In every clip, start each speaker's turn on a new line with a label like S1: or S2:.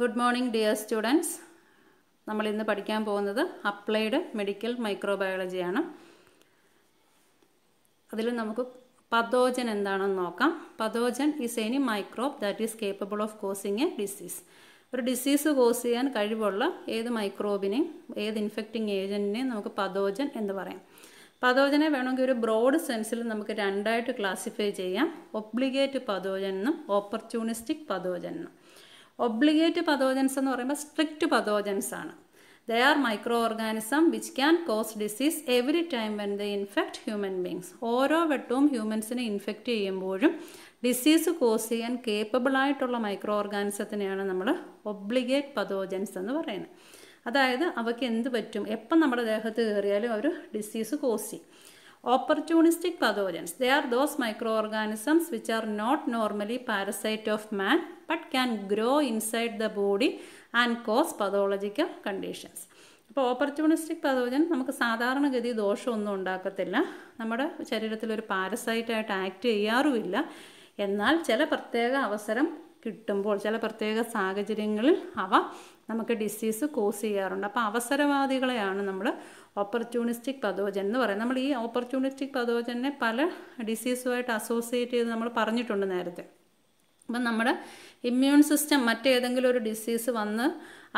S1: Good morning dear students നമ്മൾ ഇന്ന് പഠിക്കാൻ പോകുന്നത് അപ്ലൈഡ് മെഡിക്കൽ മൈക്രോബയോളജിയാണ് അതിൽ നമുക്ക് പതോജൻ എന്താണെന്ന് നോക്കാം. Pathogen is any microbe that is capable of causing a disease ഒരു ഡിസീസ് കോസ് ചെയ്യാൻ കഴിവുള്ള ഏത് മൈക്രോബിനെയും ഏത് ഇൻഫെക്റ്റിംഗ് ഏജന്റിനെയും നമുക്ക് പതോജൻ എന്ന് പറയാം. പതോജനെ വേണമെങ്കിൽ ഒരു ബ്രോഡ് സെൻസിൽ നമുക്ക് രണ്ടായിട്ട് ക്ലാസിഫൈ ചെയ്യാം. ഒബ്ലിഗേറ്റ് പതോജൻ എന്നും ഓപ്പർച്യൂണിസ്റ്റിക് പതോജൻ എന്നും. ഒബ്ലിഗേറ്റ് പതോജൻസ് എന്ന് പറയുമ്പോൾ സ്ട്രിക്റ്റ് പതോജൻസ് ആണ്. They are microorganism which can cause disease every time when the infect human beings ഓരോ വട്ടവും ഹ്യൂമൻസിനെ ഇൻഫെക്റ്റ് ചെയ്യുമ്പോഴും ഡിസീസ് കോസ് ചെയ്യാൻ കേപ്പബിൾ ആയിട്ടുള്ള മൈക്രോ ഓർഗാനിസത്തിനെയാണ് നമ്മൾ ഒബ്ലിഗേറ്റ് പതോജൻസ് എന്ന് പറയുന്നത്. അതായത് അവയ്ക്ക് എന്ത് പറ്റും? എപ്പം നമ്മുടെ ദേഹത്ത് കയറിയാലും അവർ ഡിസീസ് കോസ് ചെയ്യും. Opportunistic pathogens they are those microorganisms which are not normally parasite of man but can grow inside the body and cause pathological conditions അപ്പോൾ ഓപ്പർച്യൂണിസ്റ്റിക് പതോജൻ നമുക്ക് സാധാരണഗതി ദോഷമൊന്നും ഉണ്ടാക്കത്തില്ല. നമ്മുടെ ശരീരത്തിൽ ഒരു പാരസൈറ്റായിട്ട് ആക്ട് ചെയ്യാറുമില്ല. എന്നാൽ ചില പ്രത്യേക അവസരം കിട്ടുമ്പോൾ ചില പ്രത്യേക സാഹചര്യങ്ങളിൽ അവ നമുക്ക് ഡിസീസ് കോസ് ചെയ്യാറുണ്ട്. അപ്പോൾ അവസരവാദികളെയാണ് നമ്മൾ ഓപ്പർച്യൂണിസ്റ്റിക് പതോജൻ എന്ന് പറയുന്നത് നമ്മൾ ഈ ഓപ്പർച്യൂണിസ്റ്റിക് പതോജനെ പല ഡിസീസുമായിട്ട് അസോസിയേറ്റ് ചെയ്ത് നമ്മൾ പറഞ്ഞിട്ടുണ്ട് നേരത്തെ. അപ്പം നമ്മുടെ ഇമ്മ്യൂൺ സിസ്റ്റം മറ്റേതെങ്കിലും ഒരു ഡിസീസ് വന്ന്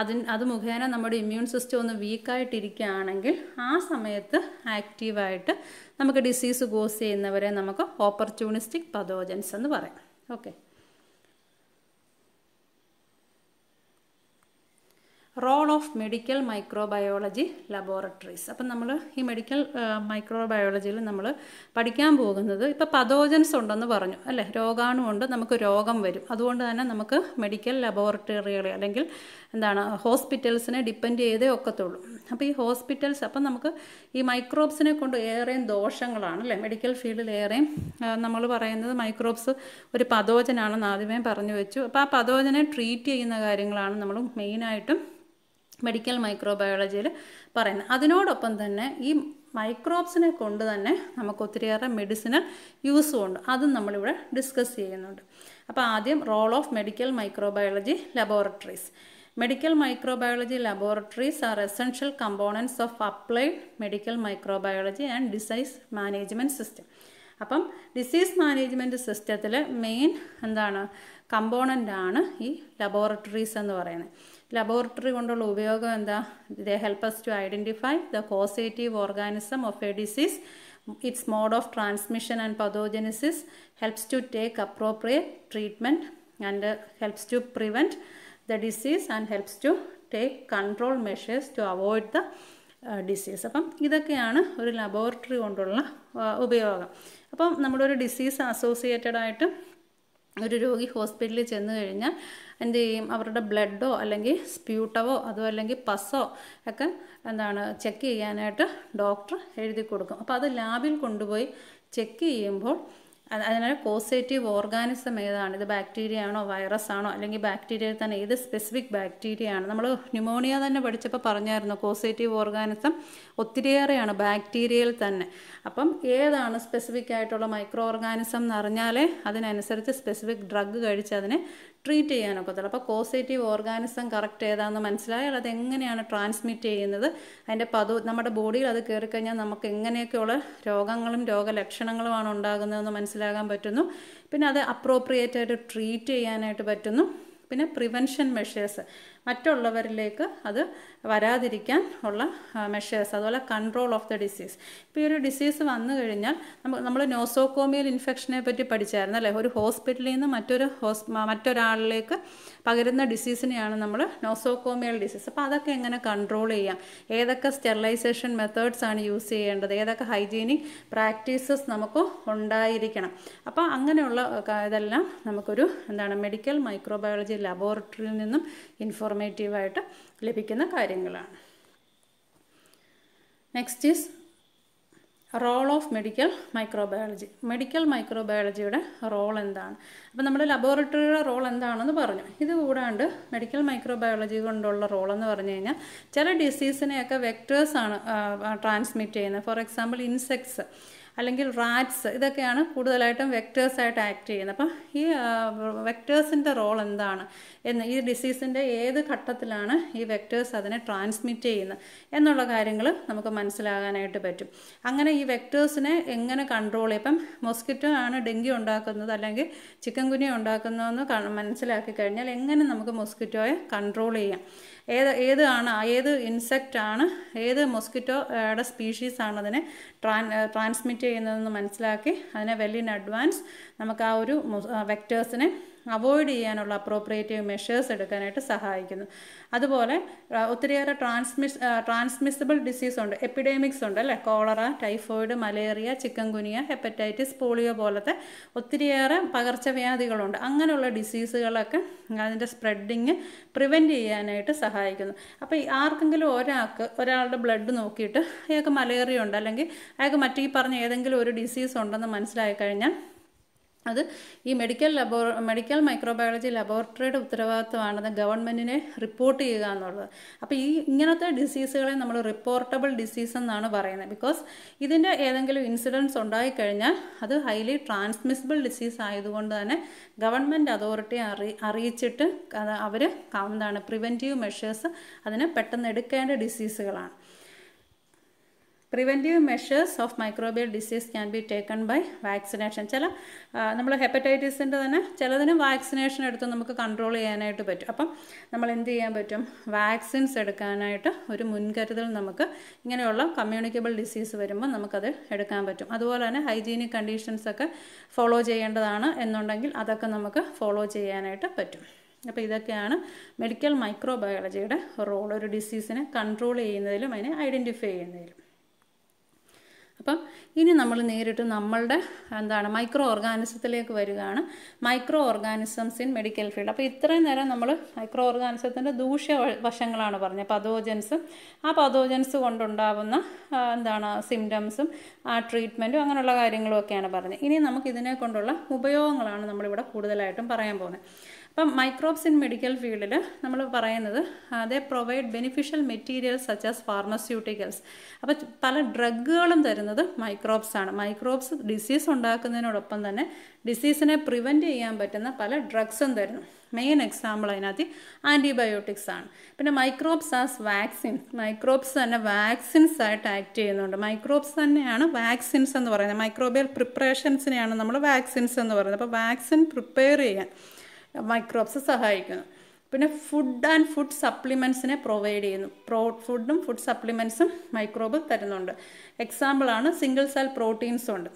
S1: അതിന് അത് മുഖേന നമ്മുടെ ഇമ്മ്യൂൺ സിസ്റ്റം ഒന്ന് വീക്കായിട്ടിരിക്കുകയാണെങ്കിൽ ആ സമയത്ത് ആക്റ്റീവായിട്ട് നമുക്ക് ഡിസീസ് കോസ് ചെയ്യുന്നവരെ നമുക്ക് ഓപ്പർച്യൂണിസ്റ്റിക് പതോജൻസ് എന്ന് പറയാം. Okay role of medical microbiology laboratories. അപ്പം നമ്മൾ ഈ മെഡിക്കൽ മൈക്രോബയോളജിയിൽ നമ്മൾ പഠിക്കാൻ പോകുന്നത് ഇപ്പോൾ പതോജൻസ് ഉണ്ടെന്ന് പറഞ്ഞു. അല്ലേ? രോഗാണുണ്ട് നമുക്ക് രോഗം വരും. അതുകൊണ്ട് തന്നെ നമുക്ക് മെഡിക്കൽ ലബോറട്ടറികളെ അല്ലെങ്കിൽ എന്താണ് ഹോസ്പിറ്റൽസിനെ ഡിപ്പെൻഡ് ചെയ്തേ ഒക്കത്തുള്ളൂ. അപ്പോൾ ഈ ഹോസ്പിറ്റൽസ് അപ്പം നമുക്ക് ഈ മൈക്രോബ്സിനെ കൊണ്ട് ഏറെയും ദോഷങ്ങളാണ് അല്ലേ? മെഡിക്കൽ ഫീൽഡിൽ ഏറെയും നമ്മൾ പറയുന്നത് മൈക്രോബ്സ് ഒരു പതോജനാണെന്ന് ആദ്യമേ പറഞ്ഞു വെച്ചു. അപ്പോൾ ആ പതോജനെ ട്രീറ്റ് ചെയ്യുന്ന കാര്യങ്ങളാണ് നമ്മൾ മെയിനായിട്ടും മെഡിക്കൽ മൈക്രോബയോളജിയിൽ പറയുന്നത്. അതിനോടൊപ്പം തന്നെ ഈ മൈക്രോബ്സിനെ കൊണ്ട് തന്നെ നമുക്ക് ഒത്തിരിയേറെ മെഡിസിനൽ യൂസും ഉണ്ട്. അതും നമ്മളിവിടെ ഡിസ്കസ് ചെയ്യുന്നുണ്ട്. അപ്പോൾ ആദ്യം role of medical microbiology laboratories medical microbiology laboratories are essential components of applied medical microbiology and disease management system അപ്പം ഡിസീസ് മാനേജ്മെന്റ് സിസ്റ്റത്തിൽ മെയിൻ എന്താണ്? കമ്പോണന്റ് ആണ് ഈ ലബോറട്ടറീസ് എന്ന് പറയുന്നത്. ലബോറട്ടറി കൊണ്ടുള്ള ഉപയോഗം എന്താ? The help us to identify the causative organism of a disease its mode of transmission and pathogenesis helps to take appropriate treatment and helps to prevent the disease and helps to take control measures to avoid the disease അപ്പം ഇതൊക്കെയാണ് ഒരു laboratory കൊണ്ടുള്ള ഉപയോഗം. അപ്പം നമ്മുടെ ഒരു disease associated ആയിട്ട് ഒരു രോഗി ഹോസ്പിറ്റലിൽ ചെന്ന് കഴിഞ്ഞാൽ എന്ത് ചെയ്യും? അവരുടെ ബ്ലഡോ അല്ലെങ്കിൽ സ്പ്യൂട്ടവോ അതോ അല്ലെങ്കിൽ പസോ ഒക്കെ എന്താണ് ചെക്ക് ചെയ്യാനായിട്ട് ഡോക്ടർ എഴുതി കൊടുക്കും. അപ്പോൾ അത് ലാബിൽ കൊണ്ടുപോയി ചെക്ക് ചെയ്യുമ്പോൾ അതിനാൽ പോസിറ്റീവ് ഓർഗാനിസം ഏതാണ്? ഇത് ബാക്ടീരിയ ആണോ വൈറസ് ആണോ? അല്ലെങ്കിൽ ബാക്ടീരിയയിൽ തന്നെ ഏത് സ്പെസിഫിക് ബാക്ടീരിയ ആണ്? നമ്മൾ ന്യൂമോണിയ തന്നെ പഠിച്ചപ്പോൾ പറഞ്ഞായിരുന്നു പോസിറ്റീവ് ഓർഗാനിസം ഒത്തിരിയേറെയാണ് ബാക്ടീരിയയിൽ തന്നെ. അപ്പം ഏതാണ് സ്പെസിഫിക് ആയിട്ടുള്ള മൈക്രോ ഓർഗാനിസം എന്ന് അറിഞ്ഞാലേ അതിനനുസരിച്ച് സ്പെസിഫിക് ഡ്രഗ് കഴിച്ച് അതിനെ ട്രീറ്റ് ചെയ്യാനൊക്കത്തുള്ളൂ. അപ്പോൾ കോസേറ്റീവ് ഓർഗാനിസം കറക്റ്റ് ഏതാണെന്ന് മനസ്സിലായാൽ അത് എങ്ങനെയാണ് ട്രാൻസ്മിറ്റ് ചെയ്യുന്നത്? അതിന്റെ പതു നമ്മുടെ ബോഡിയിൽ അത് കയറിക്കഴിഞ്ഞാൽ നമുക്ക് എങ്ങനെയൊക്കെയുള്ള രോഗങ്ങളും രോഗലക്ഷണങ്ങളുമാണ് ഉണ്ടാകുന്നതെന്ന് മനസ്സിലാകാൻ പറ്റുന്നു. പിന്നെ അത് അപ്രോപ്രിയേറ്റ് ആയിട്ട് ട്രീറ്റ് ചെയ്യാനായിട്ട് പറ്റുന്നു. പിന്നെ പ്രിവെൻഷൻ മെഷേഴ്സ് മറ്റുള്ളവരിലേക്ക് അത് വരാതിരിക്കാൻ ഉള്ള മെഷേഴ്സ് അതുപോലെ കൺട്രോൾ ഓഫ് ദ ഡിസീസ് ഇപ്പോൾ ഈ ഒരു ഡിസീസ് വന്നു കഴിഞ്ഞാൽ നമ്മൾ നോസോകോമിയൽ ഇൻഫെക്ഷനെ പറ്റി പഠിച്ചായിരുന്നു അല്ലേ? ഒരു ഹോസ്പിറ്റലിൽ നിന്ന് മറ്റൊരു ഹോസ് മറ്റൊരാളിലേക്ക് പകരുന്ന ഡിസീസിനെയാണ് നമ്മൾ നോസോകോമിയൽ ഡിസീസ് അപ്പോൾ അതൊക്കെ എങ്ങനെ കൺട്രോൾ ചെയ്യാം? ഏതൊക്കെ സ്റ്റെറിലൈസേഷൻ മെത്തേഡ്സ് ആണ് യൂസ് ചെയ്യേണ്ടത്? ഏതൊക്കെ ഹൈജീനിക് പ്രാക്ടീസസ് നമുക്ക് ഉണ്ടായിരിക്കണം? അപ്പോൾ അങ്ങനെയുള്ള ഇതെല്ലാം നമുക്കൊരു എന്താണ് മെഡിക്കൽ മൈക്രോബയോളജി ലബോറട്ടറിയിൽ നിന്നും ഇൻഫോർമേറ്റീവായിട്ട് ലഭിക്കുന്ന കാര്യങ്ങളാണ്. Next is role of medical microbiology medical മൈക്രോബയോളജിയുടെ role എന്താണ്? അപ്പോൾ നമ്മുടെ ലബോറട്ടറിയുടെ റോൾ എന്താണെന്ന് പറഞ്ഞു. ഇത് കൂടാണ്ട് മെഡിക്കൽ മൈക്രോബയോളജി കൊണ്ടുള്ള റോൾ എന്ന് പറഞ്ഞു കഴിഞ്ഞാൽ ചില ഡിസീസിനെയൊക്കെ വെക്ടേഴ്സാണ് ട്രാൻസ്മിറ്റ് ചെയ്യുന്നത്. ഫോർ എക്സാമ്പിൾ ഇൻസെക്ട്സ് അല്ലെങ്കിൽ റാറ്റ്സ് ഇതൊക്കെയാണ് കൂടുതലായിട്ടും വെക്ടേഴ്സായിട്ട് ആക്ട് ചെയ്യുന്നത്. അപ്പം ഈ വെക്ടേഴ്സിന്റെ റോൾ എന്താണ്? എന്ന് ഈ ഡിസീസിന്റെ ഏത് ഘട്ടത്തിലാണ് ഈ വെക്ടേഴ്സ് അതിനെ ട്രാൻസ്മിറ്റ് ചെയ്യുന്നത്? എന്നുള്ള കാര്യങ്ങൾ നമുക്ക് മനസ്സിലാകാനായിട്ട് പറ്റും. അങ്ങനെ ഈ വെക്ടേഴ്സിനെ എങ്ങനെ കൺട്രോൾ ചെയ്യും? ഇപ്പം മൊസ്കിറ്റോ ആണ് ഡെങ്കി ഉണ്ടാക്കുന്നത് അല്ലെങ്കിൽ ചിക്കൻ കുനിയ ഉണ്ടാക്കുന്നതെന്ന് മനസ്സിലാക്കി കഴിഞ്ഞാൽ എങ്ങനെ നമുക്ക് മൊസ്കിറ്റോയെ കൺട്രോൾ ചെയ്യാം? ഏത് ഏത് ആണ് ഏത് ഇൻസെക്റ്റ് ആണ് ഏത് മൊസ്കിറ്റോയുടെ ആണ് അതിനെ ട്രാൻ ട്രാൻസ്മിറ്റ് ചെയ്യുന്നതെന്ന് മനസ്സിലാക്കി അതിനെ വെൽ ഇൻ അഡ്വാൻസ് നമുക്ക് ആ ഒരു വെക്ടേഴ്സിനെ അവോയ്ഡ് ചെയ്യാനുള്ള അപ്രോപ്രിയേറ്റീവ് മെഷേഴ്സ് എടുക്കാനായിട്ട് സഹായിക്കുന്നു. അതുപോലെ ഒത്തിരിയേറെ ട്രാൻസ്മിസ് ട്രാൻസ്മിസിബിൾ ഡിസീസ് ഉണ്ട്. എപ്പിഡെമിക്സ് ഉണ്ട് അല്ലേ? Cholera typhoid malaria chikungunya hepatitis polio പോലത്തെ ഒത്തിരിയേറെ പകർച്ചവ്യാധികളുണ്ട്. അങ്ങനെയുള്ള ഡിസീസുകളൊക്കെ അതിന്റെ സ്പ്രെഡിങ് പ്രിവെന്റ് ചെയ്യാനായിട്ട് സഹായിക്കുന്നു. അപ്പോൾ ആർക്കെങ്കിലും ഒരാൾക്ക് ഒരാളുടെ ബ്ലഡ് നോക്കിയിട്ട് അയാൾക്ക് മലേറിയ ഉണ്ട് അല്ലെങ്കിൽ അയാൾക്ക് മറ്റീ പറഞ്ഞ ഏതെങ്കിലും ഒരു ഡിസീസ് ഉണ്ടെന്ന് മനസ്സിലായി കഴിഞ്ഞാൽ അത് ഈ മെഡിക്കൽ ലബോ മെഡിക്കൽ മൈക്രോബയോളജി ലബോറട്ടറിയുടെ ഉത്തരവാദിത്വമാണെന്ന് ഗവൺമെന്റിനെ റിപ്പോർട്ട് ചെയ്യുക എന്നുള്ളത്. അപ്പോൾ ഈ ഇങ്ങനത്തെ ഡിസീസുകളെ നമ്മൾ റിപ്പോർട്ടബിൾ ഡിസീസ് എന്നാണ് പറയുന്നത്. ബിക്കോസ് ഇതിന്റെ ഏതെങ്കിലും ഇൻസിഡൻസ് ഉണ്ടായിക്കഴിഞ്ഞാൽ അത് ഹൈലി ട്രാൻസ്മിസിബിൾ ഡിസീസ് ആയതുകൊണ്ട് തന്നെ ഗവൺമെന്റ് അതോറിറ്റിയെ അറി അറിയിച്ചിട്ട് അവർ എന്താണ് പ്രിവെന്റീവ് മെഷേഴ്സ് അതിനെ പെട്ടെന്ന് എടുക്കേണ്ട ഡിസീസുകളാണ് preventive measures of microbial disease can be taken by vaccination ചില നമ്മൾ ഹെപ്പറ്റൈറ്റിസിന്റെ തന്നെ ചിലതിന് വാക്സിനേഷൻ എടുത്ത് നമുക്ക് കൺട്രോൾ ചെയ്യാനായിട്ട് പറ്റും. അപ്പം നമ്മൾ എന്ത് ചെയ്യാൻ പറ്റും? വാക്സിൻസ് എടുക്കാനായിട്ട് ഒരു മുൻകരുതൽ നമുക്ക് ഇങ്ങനെയുള്ള കമ്മ്യൂണിക്കബിൾ ഡിസീസ് വരുമ്പോൾ നമുക്കത് എടുക്കാൻ പറ്റും. അതുപോലെ തന്നെ ഹൈജീനിക് കണ്ടീഷൻസൊക്കെ ഫോളോ ചെയ്യേണ്ടതാണ് എന്നുണ്ടെങ്കിൽ അതൊക്കെ നമുക്ക് ഫോളോ ചെയ്യാനായിട്ട് പറ്റും. അപ്പോൾ ഇതൊക്കെയാണ് മെഡിക്കൽ മൈക്രോബയോളജിയുടെ റോൾ ഒരു ഡിസീസിനെ കൺട്രോൾ ചെയ്യുന്നതിലും അതിനെ ഐഡന്റിഫൈ ചെയ്യുന്നതിലും. അപ്പം ഇനി നമ്മൾ നേരിട്ട് നമ്മളുടെ എന്താണ് മൈക്രോ ഓർഗാനിസത്തിലേക്ക് വരികയാണ്. Micro organisms in medical field അപ്പോൾ ഇത്രയും നേരം നമ്മൾ മൈക്രോ ഓർഗാനിസത്തിന്റെ ദൂഷ്യ വശങ്ങളാണ് പറഞ്ഞത്. പതോജൻസും ആ പതോജൻസ് കൊണ്ടുണ്ടാവുന്ന എന്താണ് സിംറ്റംസും ആ ട്രീറ്റ്മെന്റും അങ്ങനെയുള്ള കാര്യങ്ങളും ഒക്കെയാണ് പറഞ്ഞത്. ഇനി നമുക്ക് ഇതിനെ കൊണ്ടുള്ള ഉപയോഗങ്ങളാണ് നമ്മളിവിടെ കൂടുതലായിട്ടും പറയാൻ പോകുന്നത്. അപ്പം മൈക്രോബ്സ് ഇൻ മെഡിക്കൽ ഫീൽഡിൽ നമ്മൾ പറയുന്നത് they provide beneficial materials such as pharmaceuticals അപ്പോൾ പല ഡ്രഗുകളും തരുന്നത് മൈക്രോബ്സ് ആണ്. മൈക്രോബ്സ് ഡിസീസ് ഉണ്ടാക്കുന്നതിനോടൊപ്പം തന്നെ ഡിസീസിനെ പ്രിവെന്റ് ചെയ്യാൻ പറ്റുന്ന പല ഡ്രഗ്സും തരുന്നു. മെയിൻ എക്സാമ്പിൾ അതിനകത്ത് ആന്റിബയോട്ടിക്സ് ആണ്. പിന്നെ മൈക്രോബ്സ് ആസ് വാക്സിൻ മൈക്രോബ്സ് തന്നെ വാക്സിൻസ് ആയിട്ട് ആക്ട് ചെയ്യുന്നുണ്ട്. മൈക്രോബ്സ് തന്നെയാണ് വാക്സിൻസ് എന്ന് പറയുന്നത്. മൈക്രോബിയൽ പ്രിപ്പറേഷൻസിനെയാണ് നമ്മൾ വാക്സിൻസ് എന്ന് പറയുന്നത്. അപ്പോൾ വാക്സിൻ പ്രിപ്പയർ ചെയ്യാൻ. മൈക്രോബ്സ് സഹായിക്കുന്നു. പിന്നെ ഫുഡ് ആൻഡ് ഫുഡ് സപ്ലിമെൻസിനെ പ്രൊവൈഡ് ചെയ്യുന്നു. പ്രോ ഫുഡും ഫുഡ് സപ്ലിമെൻസും മൈക്രോബ് തരുന്നുണ്ട്. എക്സാമ്പിളാണ് സിംഗിൾ സെൽ പ്രോട്ടീൻസ് ഉണ്ട്.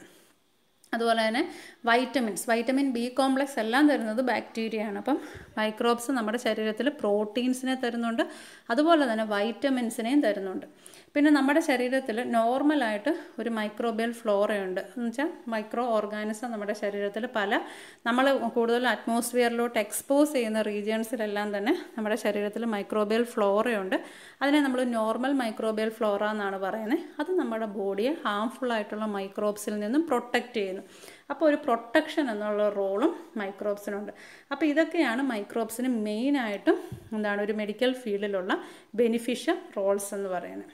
S1: അതുപോലെ തന്നെ വൈറ്റമിൻസ്. വൈറ്റമിൻ ബി കോംപ്ലക്സ് എല്ലാം തരുന്നത് ബാക്ടീരിയയാണ്. അപ്പം മൈക്രോബ്സ് നമ്മുടെ ശരീരത്തിൽ പ്രോട്ടീൻസിനെ തരുന്നുണ്ട്. അതുപോലെ തന്നെ വൈറ്റമിൻസിനെയും തരുന്നുണ്ട്. പിന്നെ നമ്മുടെ ശരീരത്തിൽ നോർമലായിട്ട് ഒരു മൈക്രോബിയൽ ഫ്ലോറയുണ്ട്. എന്ന് വെച്ചാൽ മൈക്രോ ഓർഗാനിസം നമ്മുടെ ശരീരത്തിൽ പല നമ്മൾ കൂടുതൽ അറ്റ്മോസ്ഫിയറിലോട്ട് എക്സ്പോസ് ചെയ്യുന്ന റീജിയൻസിലെല്ലാം തന്നെ നമ്മുടെ ശരീരത്തിൽ മൈക്രോബിയൽ ഫ്ലോറയുണ്ട്. അതിനെ നമ്മൾ നോർമൽ മൈക്രോബിയൽ ഫ്ലോറ എന്നാണ് പറയുന്നത്. അത് നമ്മുടെ ബോഡിയെ ഹാംഫുൾ ആയിട്ടുള്ള മൈക്രോബ്സിൽ നിന്നും പ്രൊട്ടക്റ്റ് ചെയ്യുന്നു. അപ്പോൾ ഒരു പ്രൊട്ടക്ഷൻ എന്നുള്ള റോളും മൈക്രോബ്സിനുണ്ട് അപ്പോൾ ഇതൊക്കെയാണ് മൈക്രോബ്സിന് മെയിനായിട്ടും എന്താണ് ഒരു മെഡിക്കൽ ഫീൽഡിലുള്ള ബെനിഫിഷ്യൽ റോൾസ് എന്ന് പറയുന്നത്.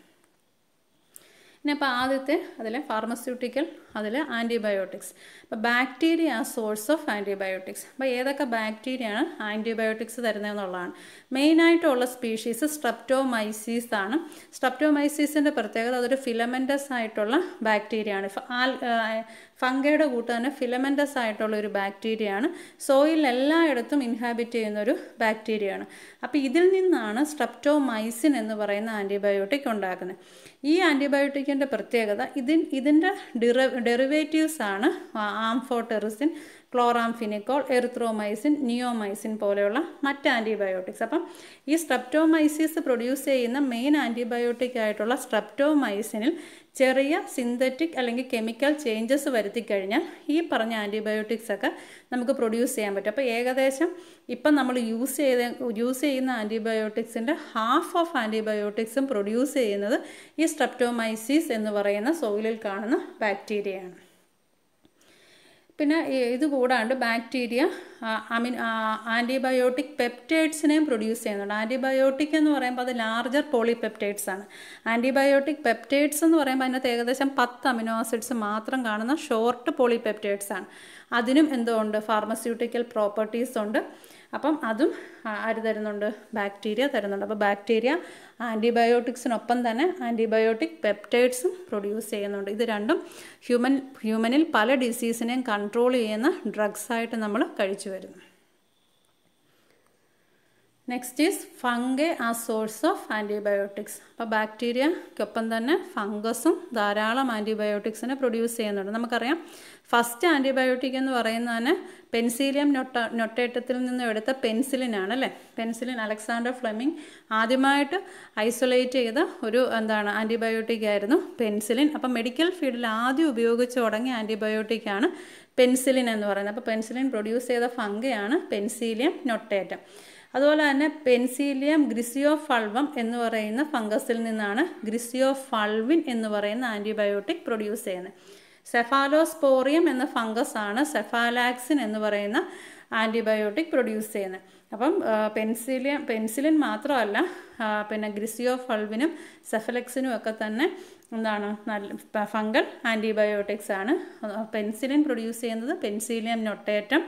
S1: ഇനി അപ്പോൾ ആദ്യത്തെ അതിലെ ഫാർമസ്യൂട്ടിക്കൽ അതിൽ ആന്റിബയോട്ടിക്സ് അപ്പോൾ ബാക്ടീരിയ ആ സോഴ്സ് ഓഫ് ആന്റിബയോട്ടിക്സ് അപ്പോൾ ഏതൊക്കെ ബാക്ടീരിയയാണ് ആന്റിബയോട്ടിക്സ് തരുന്നതെന്നുള്ളതാണ്. മെയിനായിട്ടുള്ള സ്പീഷീസ് സ്ട്രപ്റ്റോമൈസീസ് ആണ്. സ്ട്രപ്റ്റോമൈസീസിന്റെ പ്രത്യേകത അതൊരു ഫിലമെന്റസ് ആയിട്ടുള്ള ബാക്ടീരിയയാണ് ആൽ ഫംഗയുടെ കൂട്ട് തന്നെ ഫിലമെന്റസ് ആയിട്ടുള്ള ഒരു ബാക്ടീരിയയാണ് സോയിൽ എല്ലായിടത്തും ഇൻഹാബിറ്റ് ചെയ്യുന്ന ഒരു ബാക്ടീരിയയാണ് അപ്പോൾ ഇതിൽ നിന്നാണ് സ്ട്രപ്റ്റോമൈസിൻ എന്ന് പറയുന്ന ആന്റിബയോട്ടിക് ഉണ്ടാക്കുന്നത് ഈ ആന്റിബയോട്ടിക്കിന്റെ പ്രത്യേകത ഇതിൻ ഇതിന്റെ ഡിറ ഡെറിവേറ്റീവ്സ് ആണ്. ആംഫോടെറിസിൻ ക്ലോറാംഫിനിക്കോൾ എറിത്രോമൈസിൻ നിയോമൈസിൻ പോലെയുള്ള മറ്റ് ആന്റിബയോട്ടിക്സ് അപ്പം ഈ സ്ട്രപ്റ്റോമൈസിസ് പ്രൊഡ്യൂസ് ചെയ്യുന്ന മെയിൻ ആന്റിബയോട്ടിക് ആയിട്ടുള്ള സ്ട്രപ്റ്റോമൈസിനിൽ ചെറിയ സിന്തറ്റിക് അല്ലെങ്കിൽ കെമിക്കൽ ചേഞ്ചസ് വരുത്തി കഴിഞ്ഞാൽ ഈ പറഞ്ഞ ആന്റിബയോട്ടിക്സ് ഒക്കെ നമുക്ക് പ്രൊഡ്യൂസ് ചെയ്യാൻ പറ്റും. അപ്പോൾ ഏകദേശം ഇപ്പം നമ്മൾ യൂസ് ചെയ്ത യൂസ് ചെയ്യുന്ന ആന്റിബയോട്ടിക്സിന്റെ ഹാഫ് ഓഫ് ആന്റിബയോട്ടിക്സും പ്രൊഡ്യൂസ് ചെയ്യുന്നത് ഈ സ്ട്രെപ്റ്റോമൈസിസ് എന്ന് പറയുന്ന സോയിലിൽ കാണുന്ന ബാക്ടീരിയയാണ് പിന്നെ ഇത് കൂടാണ്ട് ബാക്ടീരിയ അമിൻ ആന്റിബയോട്ടിക് പെപ്റ്റൈഡ്സിനെയും പ്രൊഡ്യൂസ് ചെയ്യുന്നുണ്ട്. ആന്റിബയോട്ടിക് എന്ന് പറയുമ്പോൾ അത് ലാർജർ പോളിപെപ്റ്റൈഡ്സ് ആണ് ആന്റിബയോട്ടിക് പെപ്റ്റൈഡ്സ് എന്ന് പറയുമ്പോൾ അതിനകത്ത് ഏകദേശം പത്ത് അമിനോ ആസിഡ്സ് മാത്രം കാണുന്ന ഷോർട്ട് പോളിപെപ്റ്റൈഡ്സ് ആണ് അതിനും എന്തുകൊണ്ട് ഫാർമസ്യൂട്ടിക്കൽ പ്രോപ്പർട്ടീസ് ഉണ്ട്. അപ്പം അതും ആര് തരുന്നുണ്ട്? ബാക്ടീരിയ തരുന്നുണ്ട്. അപ്പോൾ ബാക്ടീരിയ ആന്റിബയോട്ടിക്സിനൊപ്പം തന്നെ ആന്റിബയോട്ടിക് പെപ്റ്റൈഡ്സും പ്രൊഡ്യൂസ് ചെയ്യുന്നുണ്ട്. ഇത് രണ്ടും ഹ്യൂമൻ ഹ്യൂമനിൽ പല ഡിസീസിനെയും കൺട്രോൾ ചെയ്യുന്ന ഡ്രഗ്സായിട്ട് നമ്മൾ കഴിച്ചു വരുന്നു. നെക്സ്റ്റ് ഈസ് ഫംഗെ ആ സോഴ്സ് ഓഫ് ആന്റിബയോട്ടിക്സ് അപ്പോൾ ബാക്ടീരിയക്കൊപ്പം തന്നെ ഫംഗസും ധാരാളം ആന്റിബയോട്ടിക്സിനെ പ്രൊഡ്യൂസ് ചെയ്യുന്നുണ്ട്. നമുക്കറിയാം ഫസ്റ്റ് ആന്റിബയോട്ടിക് എന്ന് പറയുന്നത് തന്നെ പെൻസിലിയം നൊട്ട നൊട്ടേറ്റത്തിൽ നിന്ന് എടുത്ത പെൻസിലിനാണ് അല്ലേ? പെൻസിലിൻ അലക്സാണ്ടർ ഫ്ലെമിംഗ് ആദ്യമായിട്ട് ഐസൊലേറ്റ് ചെയ്ത ഒരു എന്താണ് ആന്റിബയോട്ടിക് ആയിരുന്നു പെൻസിലിൻ അപ്പം മെഡിക്കൽ ഫീൽഡിൽ ആദ്യം ഉപയോഗിച്ച് തുടങ്ങിയ ആന്റിബയോട്ടിക്കാണ് പെൻസിലിൻ എന്ന് പറയുന്നത്. അപ്പോൾ പെൻസിലിൻ പ്രൊഡ്യൂസ് ചെയ്ത ഫംഗയാണ് പെൻസിലിയം നൊട്ടേറ്റം. അതുപോലെ തന്നെ പെൻസീലിയം ഗ്രിസിയോ ഫൾവം എന്ന് പറയുന്ന ഫംഗസിൽ നിന്നാണ് ഗ്രിസിയോ ഫൾവിൻ എന്ന് പറയുന്ന ആന്റിബയോട്ടിക് പ്രൊഡ്യൂസ് ചെയ്യുന്നത്. സെഫാലോസ്പോറിയം എന്ന ഫംഗസ് ആണ് സെഫാലാക്സിൻ എന്ന് പറയുന്ന ആന്റിബയോട്ടിക് പ്രൊഡ്യൂസ് ചെയ്യുന്നത്. അപ്പം പെൻസിലിയ പെൻസിലിൻ മാത്രമല്ല പിന്നെ ഗ്രിസിയോ ഫൾവിനും സെഫലക്സിനും ഒക്കെ തന്നെ എന്താണ് നല്ല ഫംഗൽ ആന്റിബയോട്ടിക്സ് ആണ്. പെൻസിലിൻ പ്രൊഡ്യൂസ് ചെയ്യുന്നത് penicillium notatum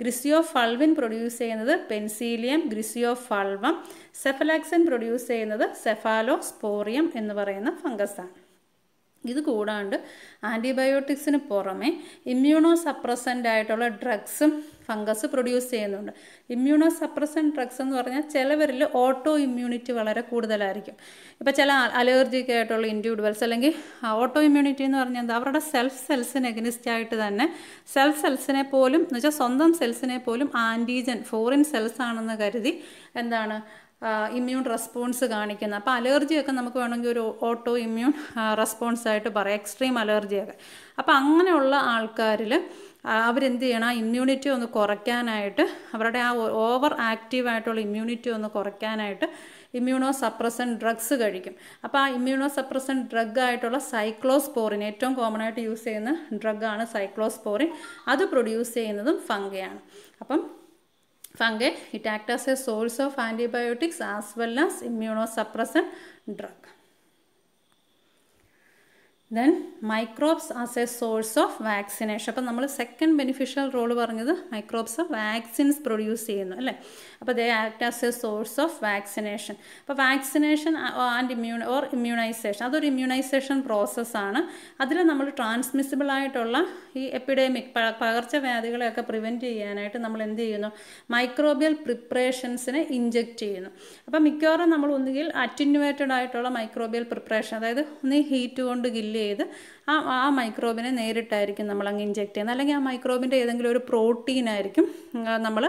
S1: griseofulvin produce ചെയ്യുന്നത് പെൻസീലിയം ഗ്രിസിയോ ഫൾവം സെഫലാക്സിൻ പ്രൊഡ്യൂസ് ചെയ്യുന്നത് സെഫാലോ സ്പോറിയം എന്ന് പറയുന്ന ഫംഗസാണ് ഇത് കൂടാണ്ട് ആന്റിബയോട്ടിക്സിന് പുറമെ ഇമ്മ്യൂണോ സപ്രസന്റ് ആയിട്ടുള്ള ഡ്രഗ്സും ഫംഗസ് പ്രൊഡ്യൂസ് ചെയ്യുന്നുണ്ട്. ഇമ്മ്യൂണോ സപ്രസന്റ് ഡ്രഗ്സ് എന്ന് പറഞ്ഞാൽ ചിലവരിൽ ഓട്ടോ ഇമ്മ്യൂണിറ്റി വളരെ കൂടുതലായിരിക്കും. ഇപ്പോൾ ചില അലർജിക്ക് ആയിട്ടുള്ള ഇൻഡിവിജ്വൽസ് അല്ലെങ്കിൽ ഓട്ടോ ഇമ്മ്യൂണിറ്റി എന്ന് പറഞ്ഞാൽ എന്താ? അവരുടെ സെൽഫ് സെൽസിന് എഗനിസ്റ്റ് ആയിട്ട് തന്നെ സെൽഫ് സെൽസിനെ പോലും എന്ന് വെച്ചാൽ സ്വന്തം സെൽസിനെ പോലും ആന്റിജൻ ഫോറിൻ സെൽസ് ആണെന്ന് കരുതി എന്താണ്? ഇമ്മ്യൂൺ റെസ്പോൺസ് കാണിക്കുന്നത് അപ്പോൾ അലർജിയൊക്കെ നമുക്ക് വേണമെങ്കിൽ ഒരു ഓട്ടോ ഇമ്മ്യൂൺ റെസ്പോൺസ് ആയിട്ട് പറയാം. എക്സ്ട്രീം അലർജിയൊക്കെ അപ്പോൾ അങ്ങനെയുള്ള ആൾക്കാരിൽ അവരെന്ത് ചെയ്യണം? ആ ഇമ്മ്യൂണിറ്റി ഒന്ന് കുറയ്ക്കാനായിട്ട് അവരുടെ ആ ഓവർ ആക്റ്റീവ് ആയിട്ടുള്ള ഇമ്മ്യൂണിറ്റി ഒന്ന് കുറയ്ക്കാനായിട്ട് ഇമ്മ്യൂണോ സപ്രസൻ ഡ്രഗ്സ് കഴിക്കും. അപ്പോൾ ആ ഇമ്മ്യൂണോ സപ്രസൻ ഡ്രഗ് ആയിട്ടുള്ള സൈക്ലോസ്പോറിൻ ഏറ്റവും കോമൺ ആയിട്ട് യൂസ് ചെയ്യുന്ന ഡ്രഗാണ് സൈക്ലോസ്പോറിൻ അത് പ്രൊഡ്യൂസ് ചെയ്യുന്നതും ഫംഗയാണ് അപ്പം fungi it acts as a source of antibiotics as well as immunosuppressant drug then microbes as a source of vaccination അപ്പം നമ്മൾ സെക്കൻഡ് ബെനിഫിഷ്യൽ റോൾ പറഞ്ഞത് മൈക്രോബ്സ് വാക്സിൻസ് പ്രൊഡ്യൂസ് ചെയ്യുന്നു അല്ലേ? അപ്പോൾ they act as a source of vaccination അപ്പോൾ vaccination and immune or immunization അതൊരു immunisation പ്രോസസ്സാണ് അതിൽ നമ്മൾ ട്രാൻസ്മിസിബിൾ ആയിട്ടുള്ള ഈ എപ്പിഡമിക് പകർച്ചവ്യാധികളെയൊക്കെ പ്രിവെന്റ് ചെയ്യാനായിട്ട് നമ്മൾ എന്ത് ചെയ്യുന്നു? മൈക്രോബിയൽ പ്രിപ്പറേഷൻസിനെ ഇഞ്ചെക്റ്റ് ചെയ്യുന്നു. അപ്പോൾ മിക്കവാറും നമ്മൾ ഒന്നുകിൽ അറ്റിന്യുവേറ്റഡ് ആയിട്ടുള്ള മൈക്രോബിയൽ പ്രിപ്പറേഷൻ അതായത് ഒന്ന് ഹീറ്റ് കൊണ്ട് ഗില്ല് ചെയ്ത് ആ ആ മൈക്രോബിനെ നേരിട്ടായിരിക്കും നമ്മൾ അങ്ങ് ഇഞ്ചെക്ട് ചെയ്യുന്നത്. അല്ലെങ്കിൽ ആ മൈക്രോബിന്റെ ഏതെങ്കിലും ഒരു പ്രോട്ടീനായിരിക്കും നമ്മൾ